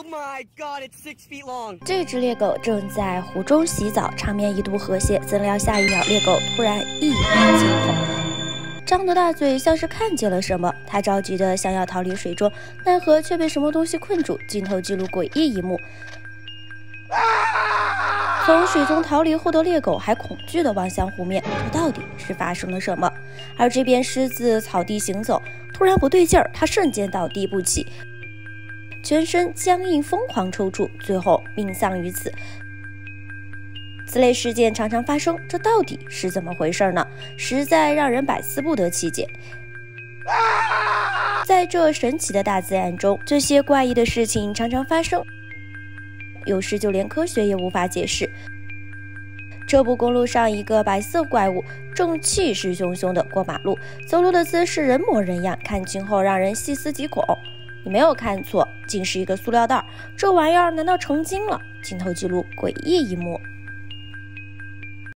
Oh my god, it's six feet long. 这只猎狗正在湖中洗澡，场面一度和谐。怎料下一秒，猎狗突然一拍惊恐，张着大嘴，像是看见了什么。它着急的想要逃离水中，奈何却被什么东西困住。镜头记录诡异一幕：从水中逃离后的猎狗还恐惧的望向湖面，这到底是发生了什么？而这边狮子草地行走，突然不对劲儿，它瞬间倒地不起。全身僵硬，疯狂抽搐，最后命丧于此。此类事件常常发生，这到底是怎么回事呢？实在让人百思不得其解。在这神奇的大自然中，这些怪异的事情常常发生，有时就连科学也无法解释。这部公路上，一个白色怪物正气势汹汹地过马路，走路的姿势人模人样，看清后让人细思极恐。你没有看错，竟是一个塑料袋。这玩意儿难道成精了？镜头记录诡异一幕。